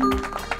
Thank you.